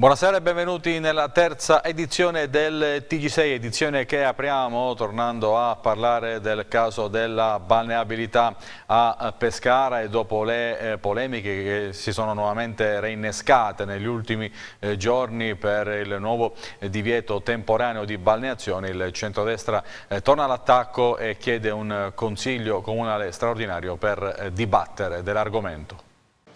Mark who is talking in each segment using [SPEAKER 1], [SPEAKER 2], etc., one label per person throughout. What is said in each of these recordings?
[SPEAKER 1] Buonasera e benvenuti nella terza edizione del TG6, edizione che apriamo tornando a parlare del caso della balneabilità a Pescara e dopo le eh, polemiche che si sono nuovamente reinnescate negli ultimi eh, giorni per il nuovo divieto temporaneo di balneazione, il centrodestra eh, torna all'attacco e chiede un consiglio comunale straordinario per dibattere dell'argomento.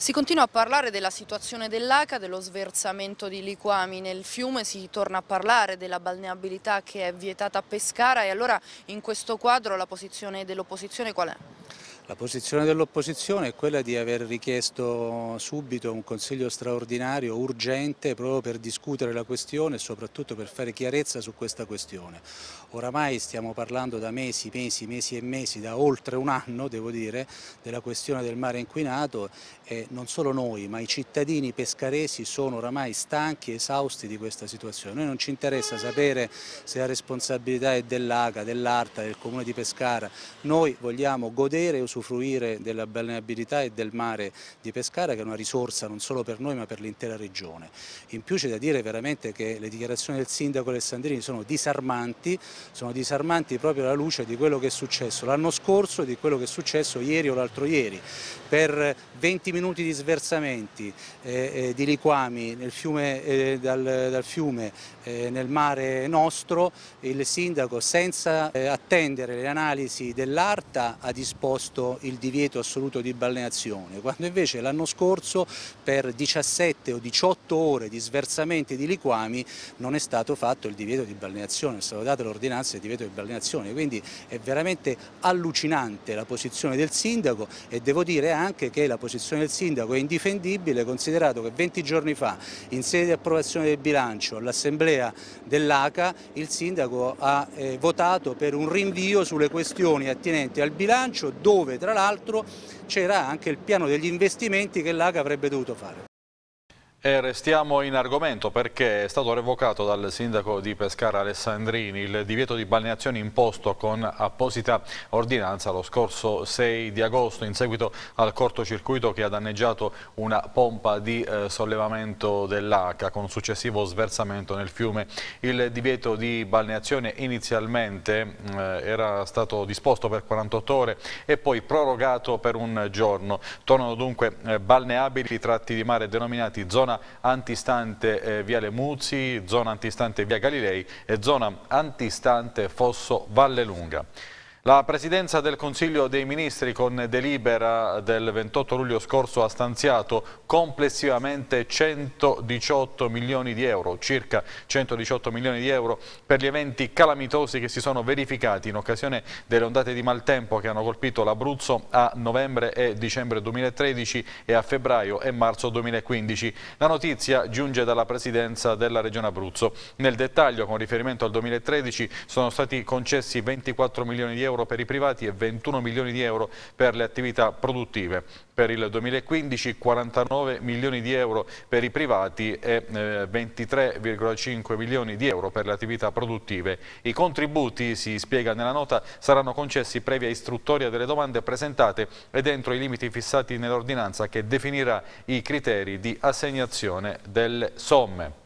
[SPEAKER 2] Si continua a parlare della situazione dell'ACA, dello sversamento di liquami nel fiume, si torna a parlare della balneabilità che è vietata a Pescara e allora in questo quadro la posizione dell'opposizione qual è?
[SPEAKER 3] La posizione dell'opposizione è quella di aver richiesto subito un consiglio straordinario urgente proprio per discutere la questione e soprattutto per fare chiarezza su questa questione. Oramai stiamo parlando da mesi, mesi, mesi e mesi, da oltre un anno devo dire, della questione del mare inquinato e non solo noi ma i cittadini pescaresi sono oramai stanchi esausti di questa situazione. Noi non ci interessa sapere se la responsabilità è dell'ACA, dell'ARTA, del Comune di Pescara, noi vogliamo godere e usufruire usufruire della balneabilità e del mare di Pescara che è una risorsa non solo per noi ma per l'intera regione. In più c'è da dire veramente che le dichiarazioni del sindaco Alessandrini sono disarmanti, sono disarmanti proprio alla luce di quello che è successo l'anno scorso e di quello che è successo ieri o l'altro ieri. Per 20 minuti di sversamenti eh, eh, di liquami fiume, eh, dal, dal, fiume nel mare nostro, il sindaco senza eh, attendere le analisi dell'ARTA ha disposto il divieto assoluto di balneazione, quando invece l'anno scorso per 17 o 18 ore di sversamenti di liquami non è stato fatto il divieto di balneazione, è stata data l'ordinanza del divieto di balneazione, quindi è veramente allucinante la posizione del sindaco e devo dire anche che la posizione del sindaco è indifendibile considerato che 20 giorni fa in sede di approvazione del bilancio all'assemblea dell'ACA il sindaco ha eh, votato per un rinvio sulle questioni attinenti al bilancio dove tra l'altro c'era anche il piano degli investimenti che l'ACA avrebbe dovuto fare.
[SPEAKER 1] E restiamo in argomento perché è stato revocato dal sindaco di Pescara Alessandrini il divieto di balneazione imposto con apposita ordinanza lo scorso 6 di agosto in seguito al cortocircuito che ha danneggiato una pompa di eh, sollevamento dell'Aca con successivo sversamento nel fiume. Il divieto di balneazione inizialmente eh, era stato disposto per 48 ore e poi prorogato per un giorno. Tornano dunque eh, balneabili tratti di mare denominati zona zona antistante eh, Viale Muzzi, zona antistante Via Galilei e zona antistante Fosso Valle Lunga. La Presidenza del Consiglio dei Ministri con delibera del 28 luglio scorso ha stanziato complessivamente 118 milioni di euro, circa 118 milioni di euro per gli eventi calamitosi che si sono verificati in occasione delle ondate di maltempo che hanno colpito l'Abruzzo a novembre e dicembre 2013 e a febbraio e marzo 2015. La notizia giunge dalla Presidenza della Regione Abruzzo. Nel dettaglio, con riferimento al 2013, sono stati concessi 24 milioni di euro euro per i privati e 21 milioni di euro per le attività produttive. Per il 2015 49 milioni di euro per i privati e 23,5 eh, milioni di euro per le attività produttive. I contributi, si spiega nella nota, saranno concessi previa istruttoria delle domande presentate e dentro i limiti fissati nell'ordinanza che definirà i criteri di assegnazione delle somme.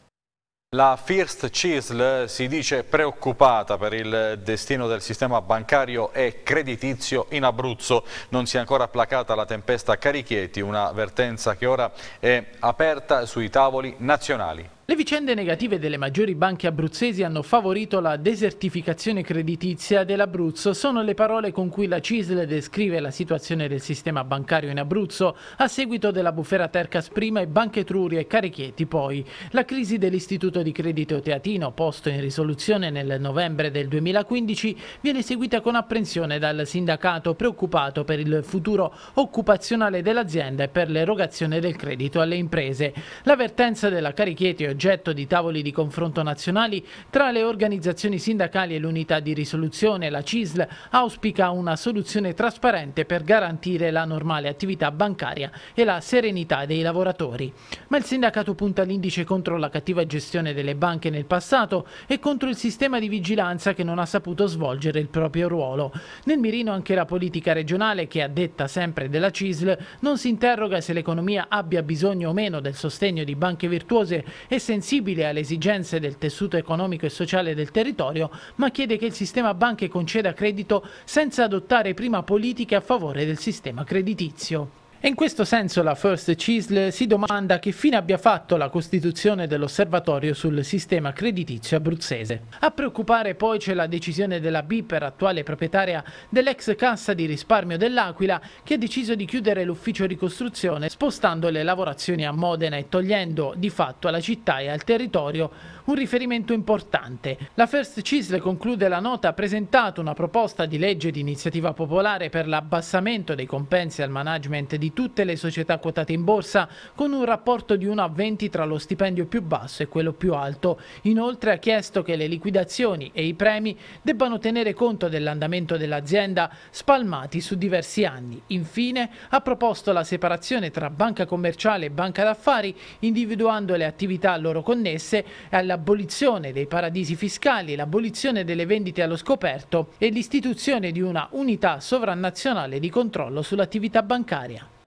[SPEAKER 1] La First Cisl si dice preoccupata per il destino del sistema bancario e creditizio in Abruzzo. Non si è ancora placata la tempesta Carichieti, una vertenza che ora è aperta sui tavoli nazionali.
[SPEAKER 4] Le vicende negative delle maggiori banche abruzzesi hanno favorito la desertificazione creditizia dell'Abruzzo, sono le parole con cui la CISL descrive la situazione del sistema bancario in Abruzzo a seguito della bufera Tercas prima e Banche Etruria e Carichieti poi. La crisi dell'Istituto di Credito Teatino, posto in risoluzione nel novembre del 2015, viene seguita con apprensione dal sindacato preoccupato per il futuro occupazionale dell'azienda e per l'erogazione del credito alle imprese. L'avvertenza della Carichieti oggetto di tavoli di confronto nazionali tra le organizzazioni sindacali e l'unità di risoluzione, la CISL auspica una soluzione trasparente per garantire la normale attività bancaria e la serenità dei lavoratori. Ma il sindacato punta l'indice contro la cattiva gestione delle banche nel passato e contro il sistema di vigilanza che non ha saputo svolgere il proprio ruolo. Nel mirino anche la politica regionale che, a detta sempre della CISL, non si interroga se l'economia abbia bisogno o meno del sostegno di banche virtuose e se sensibile alle esigenze del tessuto economico e sociale del territorio, ma chiede che il sistema banche conceda credito senza adottare prima politiche a favore del sistema creditizio. E in questo senso la First CISL si domanda che fine abbia fatto la costituzione dell'osservatorio sul sistema creditizio abruzzese. A preoccupare poi c'è la decisione della BIPER, attuale proprietaria dell'ex cassa di risparmio dell'Aquila, che ha deciso di chiudere l'ufficio ricostruzione spostando le lavorazioni a Modena e togliendo di fatto alla città e al territorio un riferimento importante. La First CISL conclude la nota presentato una proposta di legge di iniziativa popolare per l'abbassamento dei compensi al management di tutte le società quotate in borsa con un rapporto di 1 a 20 tra lo stipendio più basso e quello più alto. Inoltre ha chiesto che le liquidazioni e i premi debbano tenere conto dell'andamento dell'azienda spalmati su diversi anni. Infine ha proposto la separazione tra banca commerciale e banca d'affari individuando le attività loro connesse e alla l'abolizione dei paradisi fiscali, l'abolizione delle vendite allo scoperto e l'istituzione di una unità sovranazionale di controllo sull'attività bancaria.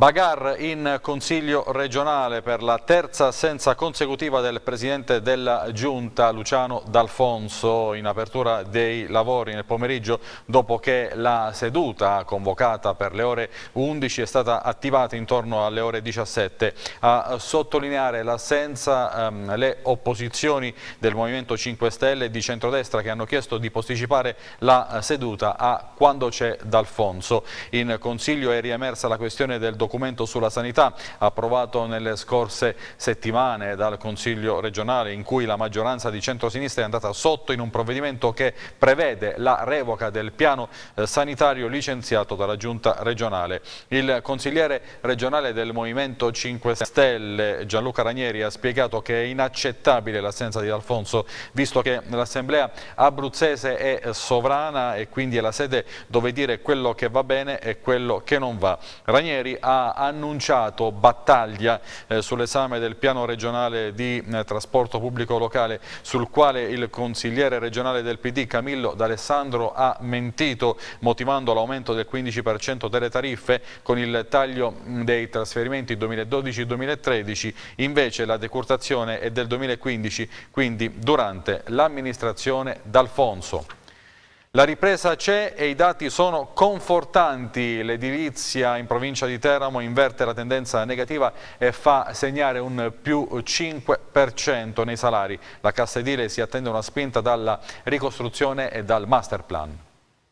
[SPEAKER 1] Bagar in Consiglio regionale per la terza assenza consecutiva del Presidente della Giunta Luciano D'Alfonso in apertura dei lavori nel pomeriggio dopo che la seduta convocata per le ore 11 è stata attivata intorno alle ore 17. A sottolineare l'assenza ehm, le opposizioni del Movimento 5 Stelle e di centrodestra che hanno chiesto di posticipare la seduta a quando c'è D'Alfonso. In Consiglio è riemersa la questione del documento documento sulla sanità approvato nelle scorse settimane dal Consiglio regionale in cui la maggioranza di centrosinistra è andata sotto in un provvedimento che prevede la revoca del piano eh, sanitario licenziato dalla giunta regionale. Il consigliere regionale del Movimento 5 Stelle Gianluca Ranieri ha spiegato che è inaccettabile l'assenza di Alfonso visto che l'assemblea abruzzese è sovrana e quindi è la sede dove dire quello che va bene e quello che non va. Ranieri ha annunciato battaglia eh, sull'esame del piano regionale di eh, trasporto pubblico locale sul quale il consigliere regionale del PD Camillo D'Alessandro ha mentito motivando l'aumento del 15% delle tariffe con il taglio dei trasferimenti 2012-2013 invece la decurtazione è del 2015 quindi durante l'amministrazione D'Alfonso. La ripresa c'è e i dati sono confortanti, l'edilizia in provincia di Teramo inverte la tendenza negativa e fa segnare un più 5% nei salari. La Cassa Edile si attende una spinta dalla ricostruzione e dal master plan.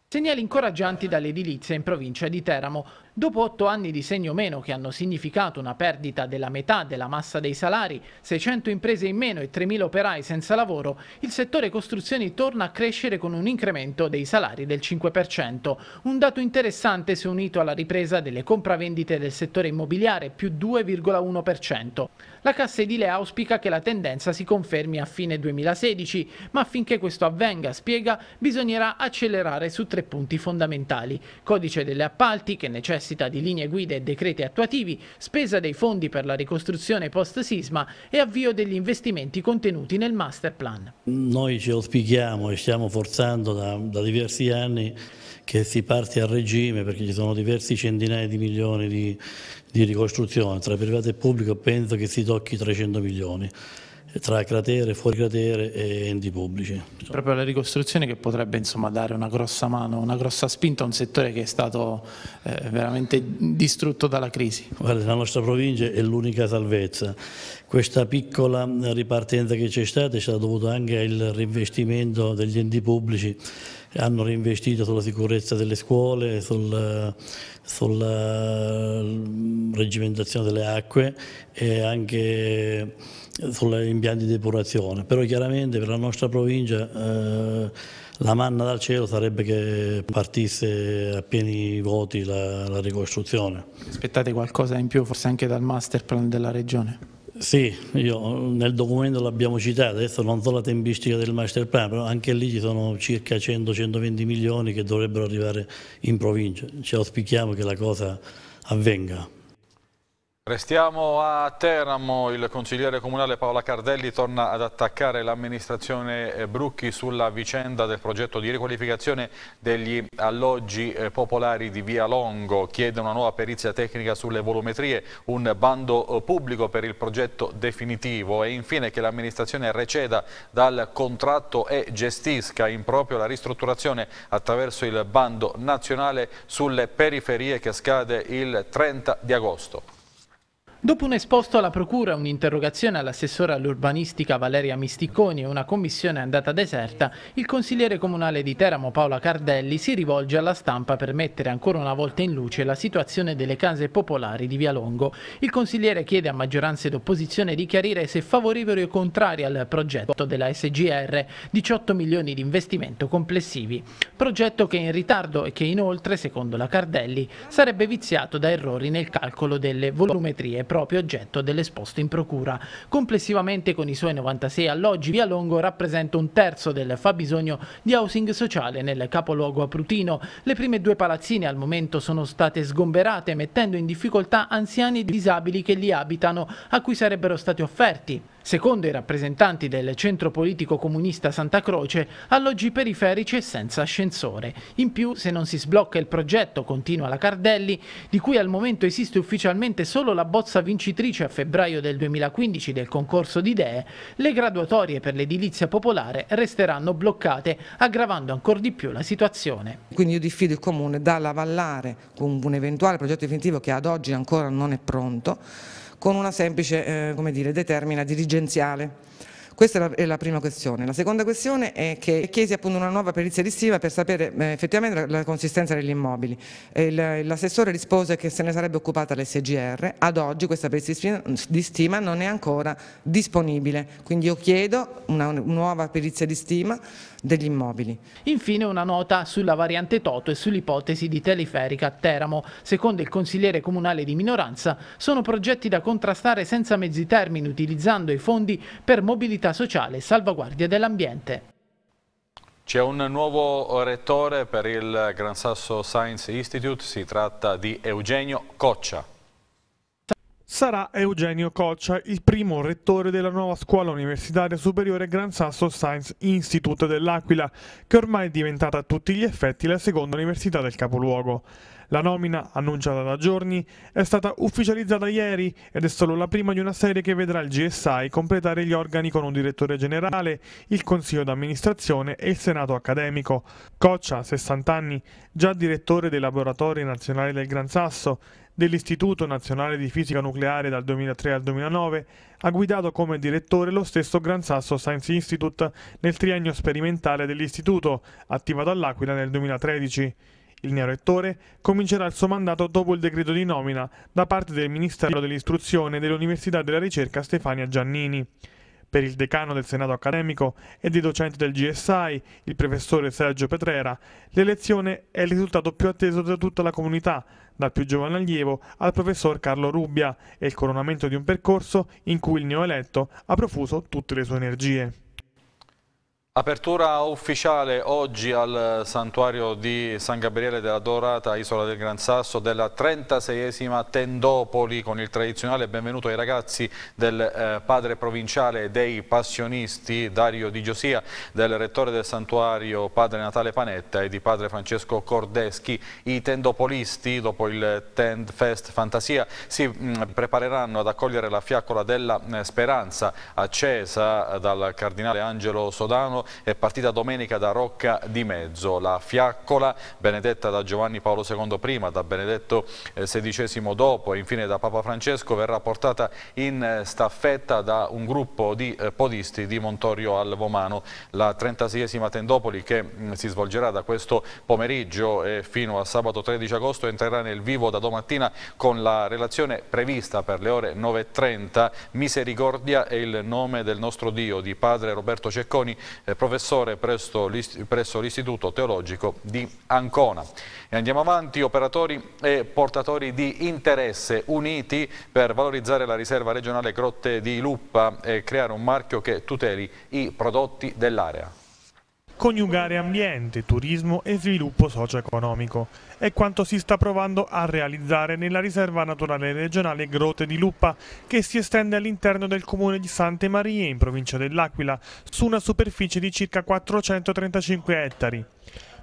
[SPEAKER 4] Segnali incoraggianti dall'edilizia in provincia di Teramo. Dopo otto anni di segno meno che hanno significato una perdita della metà della massa dei salari, 600 imprese in meno e 3.000 operai senza lavoro, il settore costruzioni torna a crescere con un incremento dei salari del 5%, un dato interessante se unito alla ripresa delle compravendite del settore immobiliare più 2,1%. La Cassa Edile auspica che la tendenza si confermi a fine 2016, ma affinché questo avvenga, spiega, bisognerà accelerare su tre punti fondamentali. Codice delle appalti che necessita necessita di linee guida e decreti attuativi, spesa dei fondi per la ricostruzione post-sisma e avvio degli investimenti contenuti nel master plan.
[SPEAKER 5] Noi ci auspichiamo e stiamo forzando da, da diversi anni che si parti a regime perché ci sono diversi centinaia di milioni di, di ricostruzione, tra privato e pubblico penso che si tocchi 300 milioni tra cratere, fuori cratere e enti pubblici.
[SPEAKER 4] Proprio la ricostruzione che potrebbe insomma, dare una grossa mano, una grossa spinta a un settore che è stato eh, veramente distrutto dalla crisi.
[SPEAKER 5] Guarda, la nostra provincia è l'unica salvezza. Questa piccola ripartenza che c'è stata è stata dovuta anche al reinvestimento degli enti pubblici hanno reinvestito sulla sicurezza delle scuole, sul, sulla reggimentazione delle acque e anche sugli impianti di depurazione, però chiaramente per la nostra provincia eh, la manna dal cielo sarebbe che partisse a pieni voti la, la ricostruzione.
[SPEAKER 4] Aspettate qualcosa in più forse anche dal master plan della regione?
[SPEAKER 5] Sì, io nel documento l'abbiamo citato, adesso non so la tempistica del master plan, però anche lì ci sono circa 100-120 milioni che dovrebbero arrivare in provincia. Ci auspichiamo che la cosa avvenga.
[SPEAKER 1] Restiamo a Teramo, il consigliere comunale Paola Cardelli torna ad attaccare l'amministrazione eh, Brucchi sulla vicenda del progetto di riqualificazione degli alloggi eh, popolari di Via Longo, chiede una nuova perizia tecnica sulle volumetrie, un bando eh, pubblico per il progetto definitivo. E infine che l'amministrazione receda dal contratto e gestisca in proprio la ristrutturazione attraverso il bando nazionale sulle periferie che scade il 30 di agosto.
[SPEAKER 4] Dopo un esposto alla Procura, un'interrogazione all'assessore all'urbanistica Valeria Misticconi e una commissione andata deserta, il consigliere comunale di Teramo Paola Cardelli si rivolge alla stampa per mettere ancora una volta in luce la situazione delle case popolari di Via Longo. Il consigliere chiede a maggioranza d'opposizione di chiarire se favorevoli o contrari al progetto della SGR, 18 milioni di investimento complessivi. Progetto che è in ritardo e che inoltre, secondo la Cardelli, sarebbe viziato da errori nel calcolo delle volumetrie proprio oggetto dell'esposto in procura. Complessivamente con i suoi 96 alloggi, Via Longo rappresenta un terzo del fabbisogno di housing sociale nel capoluogo aprutino. Le prime due palazzine al momento sono state sgomberate mettendo in difficoltà anziani e disabili che li abitano, a cui sarebbero stati offerti secondo i rappresentanti del centro politico comunista Santa Croce, alloggi periferici e senza ascensore. In più, se non si sblocca il progetto, continua la Cardelli, di cui al momento esiste ufficialmente solo la bozza vincitrice a febbraio del 2015 del concorso di idee, le graduatorie per l'edilizia popolare resteranno bloccate, aggravando ancora di più la situazione.
[SPEAKER 6] Quindi io diffido il Comune dall'avallare un, un eventuale progetto definitivo che ad oggi ancora non è pronto, con una semplice eh, dire, determina dirigenziale. Questa è la, è la, prima questione. La seconda questione è che chiesi appunto una nuova perizia di stima per sapere eh, effettivamente la, la, consistenza degli immobili. L'assessore rispose che se ne sarebbe occupata l'SGR, ad oggi questa perizia di stima, non è ancora disponibile, quindi io chiedo una nuova perizia di stima degli immobili.
[SPEAKER 4] Infine una nota sulla variante Toto e sull'ipotesi di teleferica a Teramo. Secondo il consigliere comunale di minoranza sono progetti da contrastare senza mezzi termini utilizzando i fondi per mobilità sociale e salvaguardia dell'ambiente.
[SPEAKER 1] C'è un nuovo rettore per il Gran Sasso Science Institute, si tratta di Eugenio Coccia
[SPEAKER 7] sarà Eugenio Coccia, il primo rettore della nuova scuola universitaria superiore Gran Sasso Science Institute dell'Aquila, che ormai è diventata a tutti gli effetti la seconda università del capoluogo. La nomina, annunciata da giorni, è stata ufficializzata ieri ed è solo la prima di una serie che vedrà il GSI completare gli organi con un direttore generale, il consiglio d'amministrazione e il senato accademico. Coccia, 60 anni, già direttore dei laboratori nazionali del Gran Sasso, dell'Istituto Nazionale di Fisica Nucleare dal 2003 al 2009, ha guidato come direttore lo stesso Gran Sasso Science Institute nel triennio sperimentale dell'istituto, attivato all'Aquila nel 2013. Il neorettore comincerà il suo mandato dopo il decreto di nomina da parte del Ministero dell'Istruzione dell'Università della Ricerca Stefania Giannini. Per il decano del Senato accademico e dei docenti del GSI, il professore Sergio Petrera, l'elezione è il risultato più atteso da tutta la comunità, dal più giovane allievo al professor Carlo Rubbia, e il coronamento di un percorso in cui il neoeletto ha profuso tutte le sue energie.
[SPEAKER 1] Apertura ufficiale oggi al santuario di San Gabriele della Dorata, Isola del Gran Sasso, della 36esima Tendopoli con il tradizionale benvenuto ai ragazzi del eh, padre provinciale dei passionisti Dario Di Giosia, del rettore del santuario padre Natale Panetta e di padre Francesco Cordeschi. I tendopolisti dopo il Tend Fest Fantasia si mh, mm, prepareranno ad accogliere la fiaccola della eh, speranza accesa dal cardinale Angelo Sodano è partita domenica da Rocca di Mezzo. La fiaccola, benedetta da Giovanni Paolo II prima, da Benedetto XVI eh, dopo e infine da Papa Francesco, verrà portata in eh, staffetta da un gruppo di eh, podisti di Montorio al Vomano. La 36esima Tendopoli che mm, si svolgerà da questo pomeriggio fino a sabato 13 agosto entrerà nel vivo da domattina con la relazione prevista per le ore 9.30 Misericordia è il nome del nostro Dio di padre Roberto Cecconi, professore presso l'Istituto Teologico di Ancona. E andiamo avanti, operatori e portatori di interesse uniti per valorizzare la riserva regionale Grotte di Luppa e creare un marchio che tuteli i prodotti dell'area.
[SPEAKER 7] Coniugare ambiente, turismo e sviluppo socio-economico. È quanto si sta provando a realizzare nella riserva naturale regionale Grotte di Luppa, che si estende all'interno del comune di Sante Marie, in provincia dell'Aquila, su una superficie di circa 435 ettari.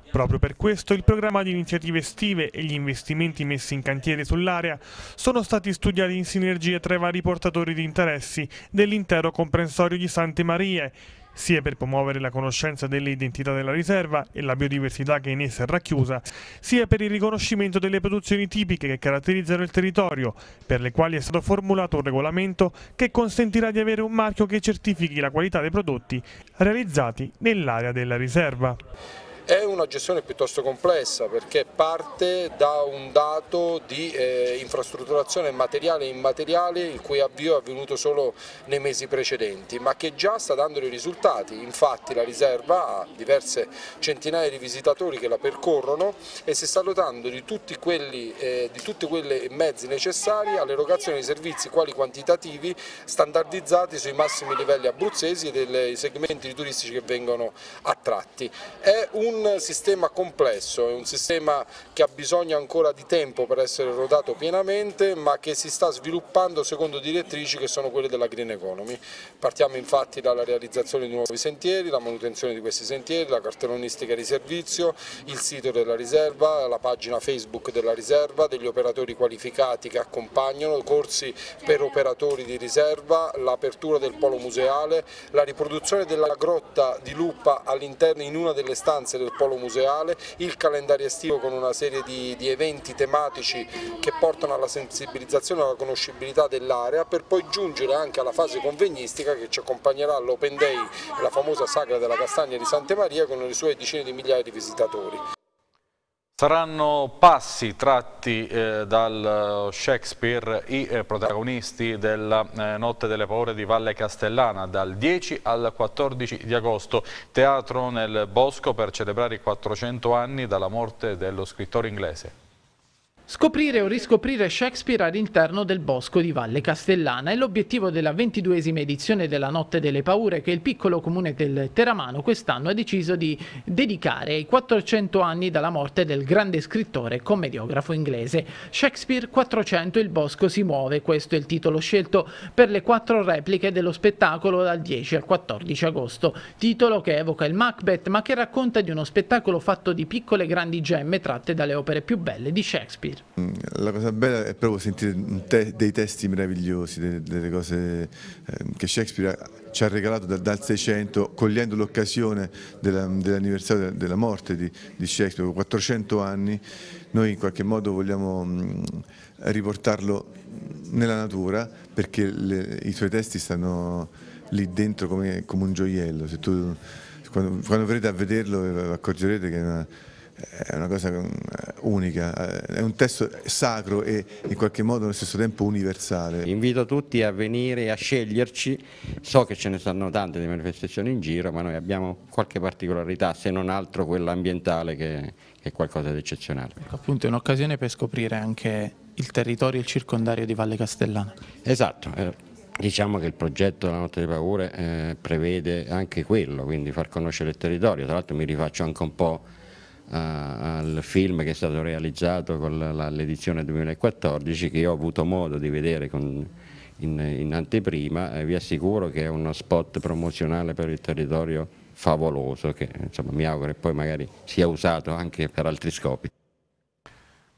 [SPEAKER 7] Proprio per questo il programma di iniziative estive e gli investimenti messi in cantiere sull'area sono stati studiati in sinergia tra i vari portatori di interessi dell'intero comprensorio di Sante Marie, sia per promuovere la conoscenza delle identità della riserva e la biodiversità che in essa è racchiusa, sia per il riconoscimento delle produzioni tipiche che caratterizzano il territorio, per le quali è stato formulato un regolamento che consentirà di avere un marchio che certifichi la qualità dei prodotti realizzati nell'area della riserva.
[SPEAKER 8] È una gestione piuttosto complessa perché parte da un dato di eh, infrastrutturazione materiale e immateriale il cui avvio è avvenuto solo nei mesi precedenti ma che già sta dando dei risultati, infatti la riserva ha diverse centinaia di visitatori che la percorrono e si sta dotando di tutti quelli, eh, di tutti quei mezzi necessari all'erogazione di servizi quali quantitativi standardizzati sui massimi livelli abruzzesi e dei segmenti turistici che vengono attratti. È un un sistema complesso, è un sistema che ha bisogno ancora di tempo per essere rodato pienamente ma che si sta sviluppando secondo direttrici che sono quelle della Green Economy. Partiamo infatti dalla realizzazione di nuovi sentieri, la manutenzione di questi sentieri, la cartellonistica di servizio, il sito della riserva, la pagina Facebook della riserva, degli operatori qualificati che accompagnano, corsi per operatori di riserva, l'apertura del polo museale, la riproduzione della grotta di Lupa all'interno in una delle stanze del polo museale, il calendario estivo con una serie di, di eventi tematici che portano alla sensibilizzazione e alla conoscibilità dell'area per poi giungere anche alla fase convegnistica che ci accompagnerà all'Open Day, la famosa sagra della castagna di Santa Maria con le sue decine di migliaia di visitatori.
[SPEAKER 1] Saranno passi tratti eh, dal Shakespeare i eh, protagonisti della eh, Notte delle Paure di Valle Castellana dal 10 al 14 di agosto, teatro nel Bosco per celebrare i 400 anni dalla morte dello scrittore inglese.
[SPEAKER 4] Scoprire o riscoprire Shakespeare all'interno del bosco di Valle Castellana è l'obiettivo della ventiduesima edizione della Notte delle Paure che il piccolo comune del Teramano quest'anno ha deciso di dedicare ai 400 anni dalla morte del grande scrittore e commediografo inglese. Shakespeare 400 Il bosco si muove, questo è il titolo scelto per le quattro repliche dello spettacolo dal 10 al 14 agosto. Titolo che evoca il Macbeth ma che racconta di uno spettacolo fatto di piccole grandi gemme tratte dalle opere più belle di Shakespeare.
[SPEAKER 9] Mm, la cosa bella è proprio sentire te dei testi meravigliosi, delle, delle cose eh, che Shakespeare ci ha regalato da, dal 600, cogliendo l'occasione dell'anniversario dell della morte di, di, Shakespeare, 400 anni, noi in qualche modo vogliamo mm, riportarlo nella natura perché le, i suoi testi stanno lì dentro come, come un gioiello. Tu, quando, quando verrete a vederlo accorgerete che è una, è una cosa eh, unica, è un testo sacro e in qualche modo allo stesso tempo universale.
[SPEAKER 10] Invito tutti a venire e a sceglierci, so che ce ne stanno tante di manifestazioni in giro, ma noi abbiamo qualche particolarità, se non altro quella ambientale che, che è qualcosa di eccezionale.
[SPEAKER 11] Ecco, appunto è un'occasione per scoprire anche il territorio e il circondario di Valle Castellana.
[SPEAKER 10] Esatto. Eh. Diciamo che il progetto della Notte delle Paure eh, prevede anche quello, quindi far conoscere il territorio, tra l'altro mi rifaccio anche un po' al film che è stato realizzato con l'edizione 2014 che io ho avuto modo di vedere con, in, in, anteprima e vi assicuro che è uno spot promozionale per il territorio favoloso che insomma, mi auguro che poi magari sia usato anche per altri scopi.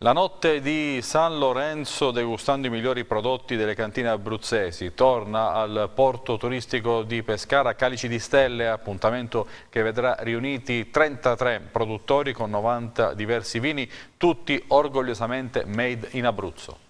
[SPEAKER 1] La notte di San Lorenzo degustando i migliori prodotti delle cantine abruzzesi torna al porto turistico di Pescara Calici di Stelle, appuntamento che vedrà riuniti 33 produttori con 90 diversi vini, tutti orgogliosamente made in Abruzzo.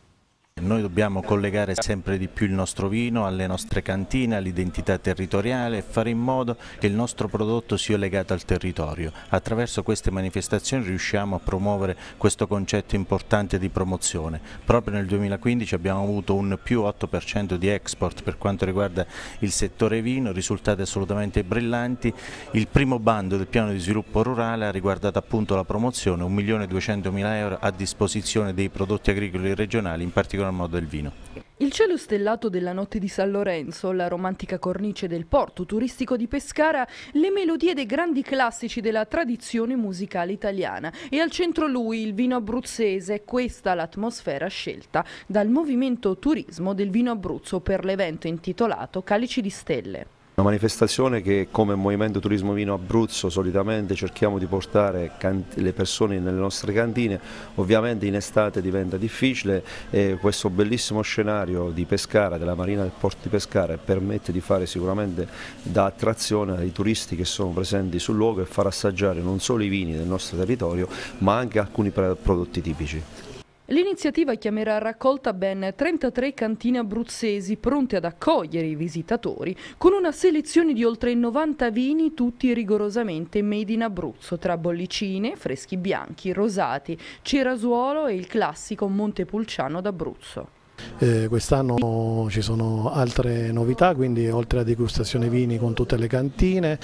[SPEAKER 12] Noi dobbiamo collegare sempre di più il nostro vino alle nostre cantine, all'identità territoriale e fare in modo che il nostro prodotto sia legato al territorio. Attraverso queste manifestazioni riusciamo a promuovere questo concetto importante di promozione. Proprio nel 2015 abbiamo avuto un più 8% di export per quanto riguarda il settore vino, risultati assolutamente brillanti. Il primo bando del piano di sviluppo rurale ha riguardato appunto la promozione, 1.200.000 euro a disposizione dei prodotti agricoli regionali, in particolare modo del vino.
[SPEAKER 2] Il cielo stellato della notte di San Lorenzo, la romantica cornice del porto turistico di Pescara, le melodie dei grandi classici della tradizione musicale italiana e al centro lui il vino abruzzese, questa l'atmosfera scelta dal movimento turismo del vino Abruzzo per l'evento intitolato Calici di Stelle.
[SPEAKER 13] Una manifestazione che come Movimento Turismo Vino Abruzzo solitamente cerchiamo di portare le persone nelle nostre cantine, ovviamente in estate diventa difficile e questo bellissimo scenario di Pescara, della Marina del Porto di Pescara permette di fare sicuramente da attrazione ai turisti che sono presenti sul luogo e far assaggiare non solo i vini del nostro territorio ma anche alcuni prodotti tipici.
[SPEAKER 2] L'iniziativa chiamerà a raccolta ben 33 cantine abruzzesi pronte ad accogliere i visitatori con una selezione di oltre 90 vini tutti rigorosamente made in Abruzzo tra bollicine, freschi bianchi, rosati, cerasuolo e il classico Montepulciano d'Abruzzo.
[SPEAKER 14] Eh, Quest'anno ci sono altre novità, quindi oltre a degustazione vini con tutte le cantine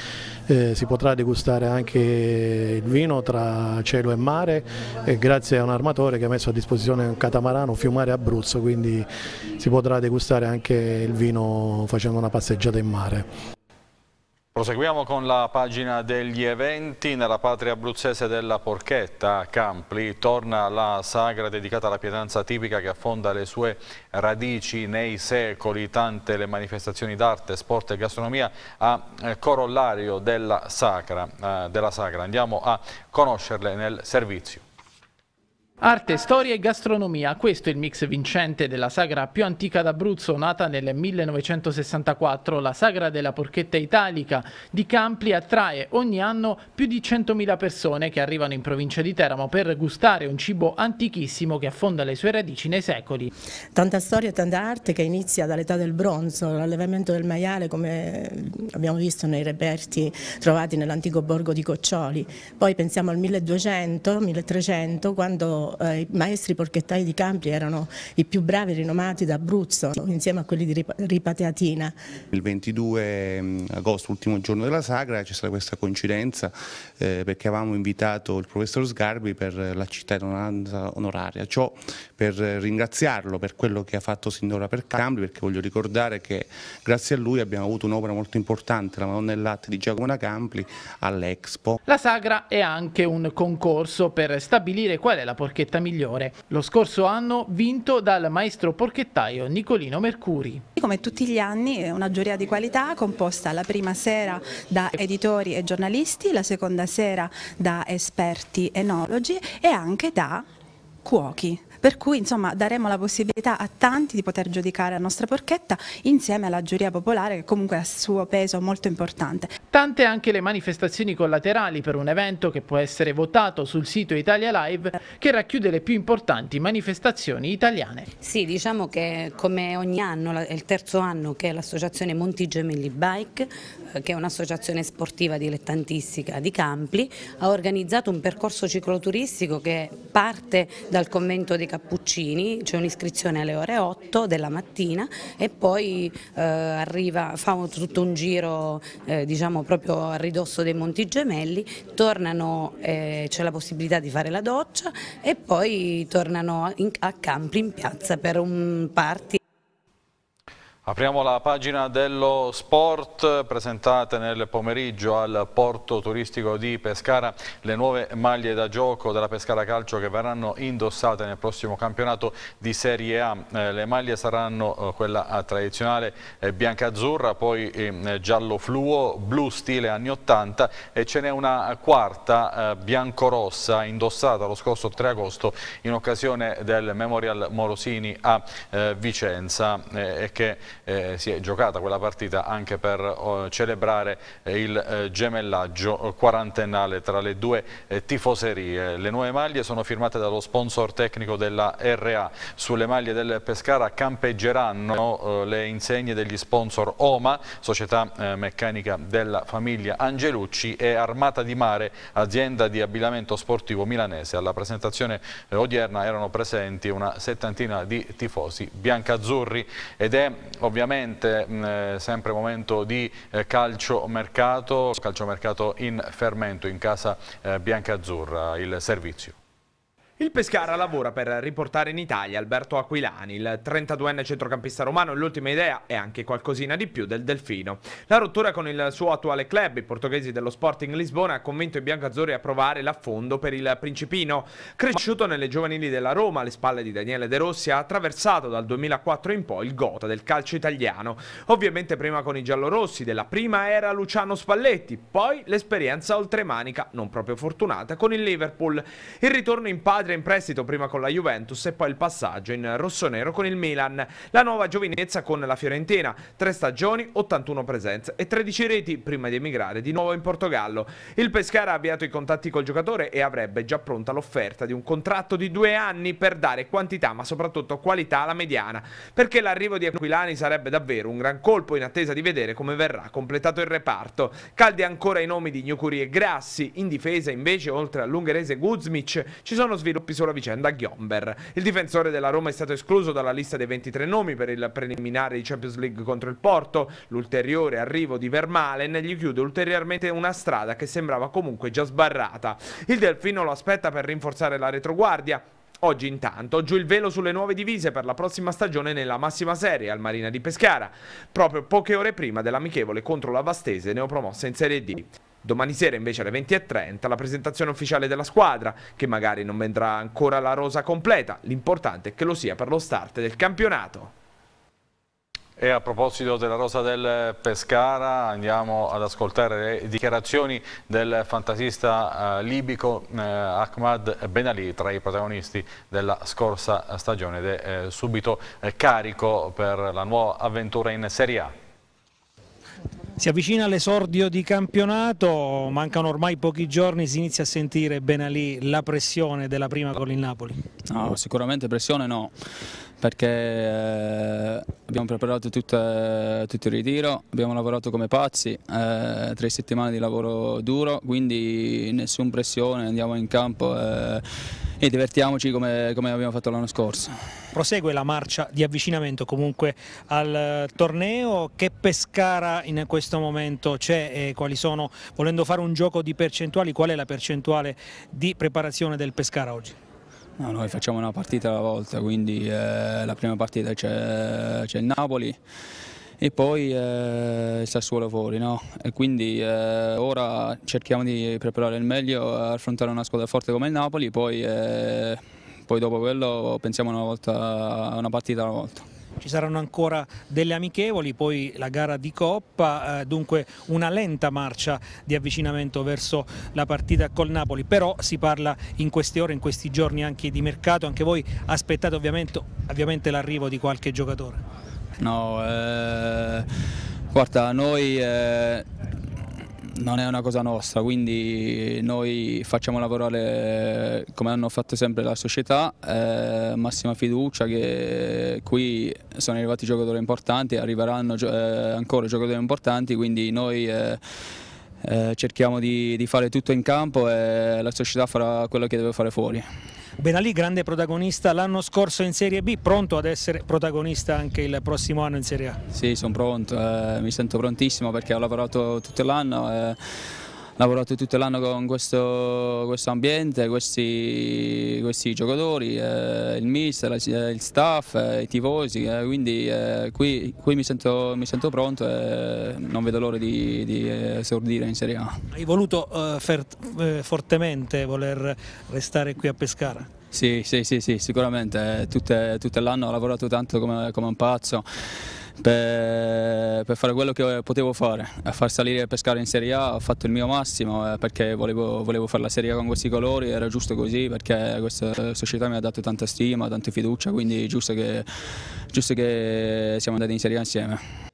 [SPEAKER 14] eh, si potrà degustare anche il vino tra cielo e mare eh, grazie a un armatore che ha messo a disposizione un catamarano Fiumare Abruzzo, quindi si potrà degustare anche il vino facendo una passeggiata in mare.
[SPEAKER 1] Proseguiamo con la pagina degli eventi. Nella patria abruzzese della Porchetta, a Campli, torna la sagra dedicata alla pietanza tipica che affonda le sue radici nei secoli. Tante le manifestazioni d'arte, sport e gastronomia a eh, corollario della, sacra, eh, della sagra. Andiamo a conoscerle nel servizio.
[SPEAKER 4] Arte, storia e gastronomia, questo è il mix vincente della sagra più antica d'Abruzzo, nata nel 1964. La sagra della porchetta italica di Campli attrae ogni anno più di 100.000 persone che arrivano in provincia di Teramo per gustare un cibo antichissimo che affonda le sue radici nei secoli.
[SPEAKER 15] Tanta storia e tanta arte che inizia dall'età del bronzo, l'allevamento del maiale come abbiamo visto nei reperti trovati nell'antico borgo di Coccioli. Poi pensiamo al 1200, 1300 eh, i maestri porchettai di Campri erano i più bravi e rinomati d'Abruzzo, insieme a quelli di Ripateatina.
[SPEAKER 16] Il 22 mm, agosto, ultimo giorno della sagra, c'è stata questa coincidenza eh, perché avevamo invitato il professor Sgarbi per la cittadinanza onoraria, ciò per ringraziarlo per quello che ha fatto sinora per Campri, perché voglio ricordare che grazie a lui abbiamo avuto un'opera molto importante, la Madonna del Latte di Giacomo Campli all'Expo.
[SPEAKER 4] La sagra è anche un concorso per stabilire qual è la porchetta porchetta migliore. Lo scorso anno vinto dal maestro porchettaio Nicolino Mercuri.
[SPEAKER 17] Come tutti gli anni è una giuria di qualità composta la prima sera da editori e giornalisti, la seconda sera da esperti enologi e anche da cuochi per cui insomma daremo la possibilità a tanti di poter giudicare la nostra porchetta insieme alla giuria popolare che comunque ha il suo peso molto importante.
[SPEAKER 4] Tante anche le manifestazioni collaterali per un evento che può essere votato sul sito Italia Live che racchiude le più importanti manifestazioni italiane.
[SPEAKER 18] Sì, diciamo che come ogni anno, è il terzo anno che l'associazione Monti Gemelli Bike, eh, che è un'associazione sportiva dilettantistica di Campli, ha organizzato un percorso cicloturistico che parte dal convento di Cappuccini, c'è un'iscrizione alle ore 8 della mattina e poi eh, arriva, fa tutto un giro eh, diciamo proprio a ridosso dei Monti Gemelli, tornano, eh, c'è la possibilità di fare la doccia e poi tornano in, a Campli in piazza per un party.
[SPEAKER 1] Apriamo la pagina dello sport, presentate nel pomeriggio al porto turistico di Pescara le nuove maglie da gioco della Pescara Calcio che verranno indossate nel prossimo campionato di Serie A. Eh, le maglie saranno eh, quella tradizionale eh, bianca-azzurra, poi giallo fluo, blu stile anni 80 e ce n'è una quarta bianco-rossa indossata lo scorso 3 agosto in occasione del Memorial Morosini a Vicenza e che eh, si è giocata quella partita anche per oh, celebrare eh, il eh, gemellaggio quarantennale tra le due eh, tifoserie. Le nuove maglie sono firmate dallo sponsor tecnico della RA. Sulle maglie del Pescara campeggeranno eh, le insegne degli sponsor OMA, società eh, meccanica della famiglia Angelucci e Armata di Mare, azienda di abbigliamento sportivo milanese. Alla presentazione odierna erano presenti una settantina di tifosi biancazzurri ed è ovviamente mh, eh, sempre momento di eh, calciomercato, calciomercato in fermento in casa eh, biancazzurra, il servizio.
[SPEAKER 19] Il Pescara lavora per riportare in Italia Alberto Aquilani, il 32enne centrocampista romano l'ultima idea è anche qualcosina di più del Delfino. La rottura con il suo attuale club, i portoghesi dello Sporting Lisbona, ha convinto i biancazzurri a provare l'affondo per il Principino. Cresciuto nelle giovanili della Roma, alle spalle di Daniele De Rossi, ha attraversato dal 2004 in poi il gota del calcio italiano. Ovviamente prima con i giallorossi, della prima era Luciano Spalletti, poi l'esperienza oltremanica, non proprio fortunata, con il Liverpool. Il ritorno in padre in prestito prima con la Juventus e poi il passaggio in rossonero con il Milan. La nuova giovinezza con la Fiorentina, tre stagioni, 81 presenze e 13 reti prima di emigrare di nuovo in Portogallo. Il Pescara ha avviato i contatti col giocatore e avrebbe già pronta l'offerta di un contratto di due anni per dare quantità ma soprattutto qualità alla mediana, perché l'arrivo di Aquilani sarebbe davvero un gran colpo in attesa di vedere come verrà completato il reparto. Caldi ancora i nomi di Gnocuri e Grassi, in difesa invece oltre all'ungherese Guzmic ci sono sviluppi sviluppi sulla vicenda Ghiomber. Il difensore della Roma è stato escluso dalla lista dei 23 nomi per il preliminare di Champions League contro il Porto. L'ulteriore arrivo di Vermalen gli chiude ulteriormente una strada che sembrava comunque già sbarrata. Il Delfino lo aspetta per rinforzare la retroguardia. Oggi intanto giù il velo sulle nuove divise per la prossima stagione nella massima serie al Marina di Pescara, proprio poche ore prima dell'amichevole contro la Vastese neopromossa in Serie D. Domani sera invece alle 20.30 la presentazione ufficiale della squadra, che magari non vendrà ancora la rosa completa, l'importante è che lo sia per lo start del campionato.
[SPEAKER 1] E a proposito della rosa del Pescara andiamo ad ascoltare le dichiarazioni del fantasista eh, libico eh, Ahmad Benali tra i protagonisti della scorsa stagione ed è eh, subito eh, carico per la nuova avventura in Serie A.
[SPEAKER 20] Si avvicina l'esordio di campionato, mancano ormai pochi giorni, si inizia a sentire bene lì la pressione della prima con il Napoli?
[SPEAKER 21] No, sicuramente pressione no, perché eh, abbiamo preparato tutto, tutto, il ritiro, abbiamo lavorato come pazzi, eh, tre settimane di lavoro duro, quindi nessuna pressione, andiamo in campo eh, e divertiamoci come, come abbiamo fatto l'anno scorso.
[SPEAKER 20] Prosegue la marcia di avvicinamento comunque al torneo, che Pescara in questo momento c'è e quali sono, volendo fare un gioco di percentuali, qual è la percentuale di preparazione del Pescara oggi?
[SPEAKER 21] No, noi facciamo una partita alla volta, quindi eh, la prima partita c'è il Napoli e poi eh, il Sassuolo fuori, no? Quindi eh, ora cerchiamo di preparare il meglio, affrontare una squadra forte come il Napoli, poi, eh, poi dopo quello pensiamo una, volta, una partita alla volta.
[SPEAKER 20] Ci saranno ancora delle amichevoli, poi la gara di Coppa, eh, dunque una lenta marcia di avvicinamento verso la partita col Napoli, però si parla in queste ore, in questi giorni anche di mercato, anche voi aspettate ovviamente, ovviamente l'arrivo di qualche giocatore.
[SPEAKER 21] No, eh, guarda, noi eh, non è una cosa nostra, quindi noi facciamo lavorare come hanno fatto sempre la società, eh, massima fiducia che qui sono arrivati giocatori importanti, arriveranno eh, ancora giocatori importanti, quindi noi eh, eh, cerchiamo di, di fare tutto in campo e la società farà quello che deve fare fuori.
[SPEAKER 20] Benalì, grande protagonista l'anno scorso in Serie B, pronto ad essere protagonista anche il prossimo anno in Serie A?
[SPEAKER 21] Sì, sono pronto, eh, mi sento prontissimo perché ho lavorato tutto l'anno. Eh, lavorato tutto l'anno con questo, questo ambiente, questi, questi giocatori, eh, il mister, il staff, eh, i tifosi, eh, quindi eh, qui, qui mi, sento, mi, sento, pronto e non vedo l'ora di, di, esordire in Serie A.
[SPEAKER 20] Hai voluto eh, eh, fortemente voler restare qui a Pescara?
[SPEAKER 21] Sì, sì, sì, sì sicuramente, tutto l'anno ho lavorato tanto come, come un pazzo per, per, fare quello che potevo fare, a far salire il pescare in Serie A, ho fatto il mio massimo eh, perché volevo, volevo fare la Serie A con questi colori, era giusto così perché questa società mi ha dato tanta stima, tanta fiducia, quindi è giusto che, giusto che siamo andati in Serie A insieme.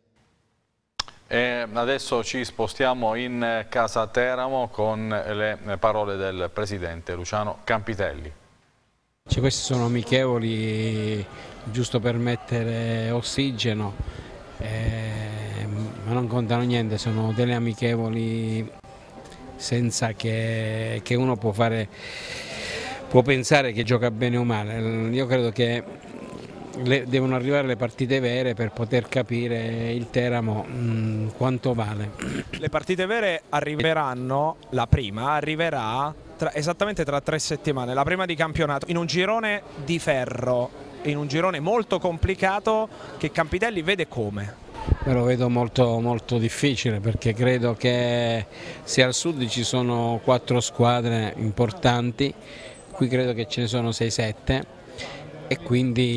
[SPEAKER 1] E adesso ci spostiamo in casa Teramo con le parole del presidente Luciano Campitelli.
[SPEAKER 22] Cioè, questi sono amichevoli giusto per mettere ossigeno, eh, ma non contano niente, sono delle amichevoli senza che, che uno può, fare, può pensare che gioca bene o male. Io credo che le, devono arrivare le partite vere per poter capire il Teramo mh, mm, quanto vale.
[SPEAKER 23] Le partite vere arriveranno, la prima arriverà
[SPEAKER 24] tra, esattamente tra tre settimane, la prima di campionato, in un girone di ferro, in un girone molto complicato che Campidelli vede come?
[SPEAKER 22] Me lo vedo molto, molto difficile perché credo che sia al sud ci sono quattro squadre importanti, qui credo che ce ne sono 6-7 e quindi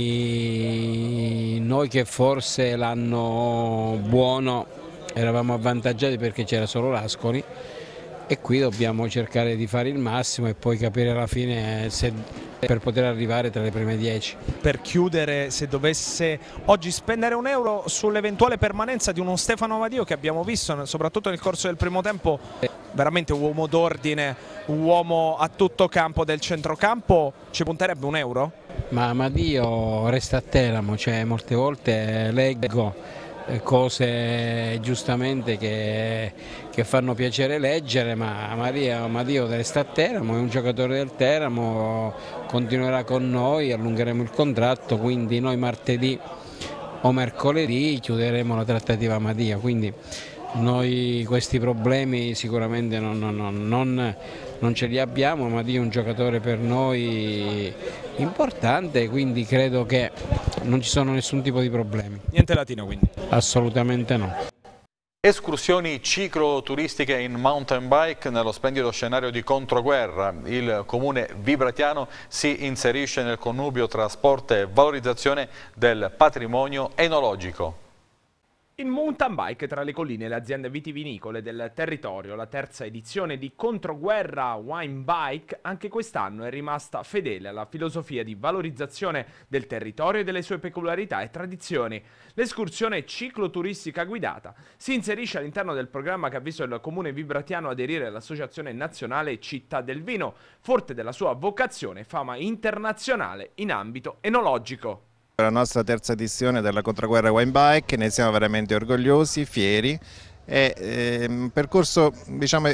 [SPEAKER 22] noi che forse l'anno buono eravamo avvantaggiati perché c'era solo l'Ascoli e qui dobbiamo cercare di fare il massimo e poi capire alla fine se, per poter arrivare tra le prime 10.
[SPEAKER 24] Per chiudere, se dovesse oggi spendere un euro sull'eventuale permanenza di uno Stefano Amadio che abbiamo visto soprattutto nel corso del primo tempo, veramente uomo d'ordine, un uomo a tutto campo del centrocampo, ci punterebbe un euro?
[SPEAKER 22] Ma Amadio resta a Teramo, cioè molte volte leggo cose giustamente che, che, fanno piacere leggere, ma Maria Madio resta a Teramo, è un giocatore del Teramo, continuerà con noi, allungheremo il contratto, quindi noi martedì o mercoledì chiuderemo la trattativa Madia, quindi noi questi problemi sicuramente non, non, non, non ce li abbiamo, Madia è un giocatore per noi importante, quindi credo che non ci sono nessun tipo di problemi.
[SPEAKER 24] Niente latino quindi?
[SPEAKER 22] Assolutamente no.
[SPEAKER 1] Escursioni cicloturistiche in mountain bike nello splendido scenario di controguerra. Il comune vibratiano si inserisce nel connubio tra sport e valorizzazione del patrimonio enologico.
[SPEAKER 19] In mountain bike tra le colline e le aziende vitivinicole del territorio, la terza edizione di Controguerra Wine Bike anche quest'anno è rimasta fedele alla filosofia di valorizzazione del territorio e delle sue peculiarità e tradizioni. L'escursione cicloturistica guidata si inserisce all'interno del programma che ha visto il comune vibratiano aderire all'Associazione Nazionale Città del Vino, forte della sua vocazione e fama internazionale in ambito enologico
[SPEAKER 25] la nostra terza edizione della Contraguerra Wine Bike, ne siamo veramente orgogliosi, fieri. È un percorso diciamo,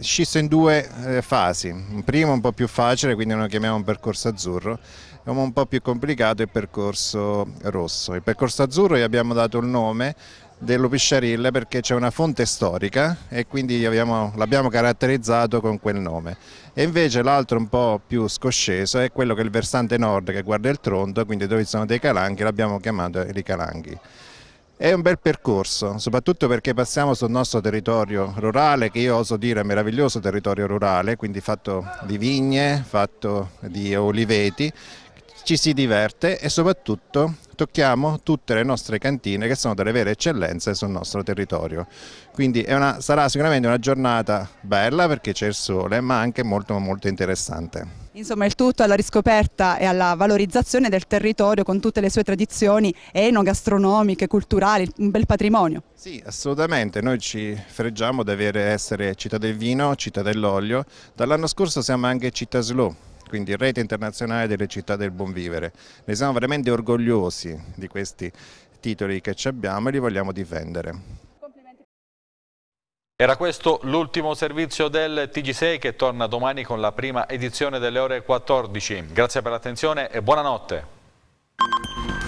[SPEAKER 25] scisso in due eh, fasi, un primo un po' più facile, quindi lo chiamiamo un percorso azzurro, e un po' più complicato il percorso rosso. Il percorso azzurro gli abbiamo dato il nome dello Pisciarille perché c'è una fonte storica e quindi l'abbiamo caratterizzato con quel nome. E invece l'altro un po' più scosceso è quello che è il versante nord che guarda il Tronto, quindi dove ci sono dei calanghi, l'abbiamo chiamato i calanghi. È un bel percorso, soprattutto perché passiamo sul nostro territorio rurale, che io oso dire è meraviglioso territorio rurale, quindi fatto di vigne, fatto di oliveti, ci si diverte e soprattutto tocchiamo tutte le nostre cantine che sono delle vere eccellenze sul nostro territorio. Quindi una, sarà sicuramente una giornata bella perché c'è il sole, ma anche molto molto interessante.
[SPEAKER 23] Insomma il tutto alla riscoperta e alla valorizzazione del territorio con tutte le sue tradizioni enogastronomiche, culturali, un bel patrimonio.
[SPEAKER 25] Sì, assolutamente, noi ci freggiamo di essere città del vino, città dell'olio, dall'anno scorso siamo anche città slow quindi rete internazionale delle città del buon vivere. Ne siamo veramente orgogliosi di questi titoli che abbiamo e li vogliamo difendere.
[SPEAKER 1] Era questo l'ultimo servizio del TG6 che torna domani con la prima edizione delle ore 14. Grazie per l'attenzione e buonanotte.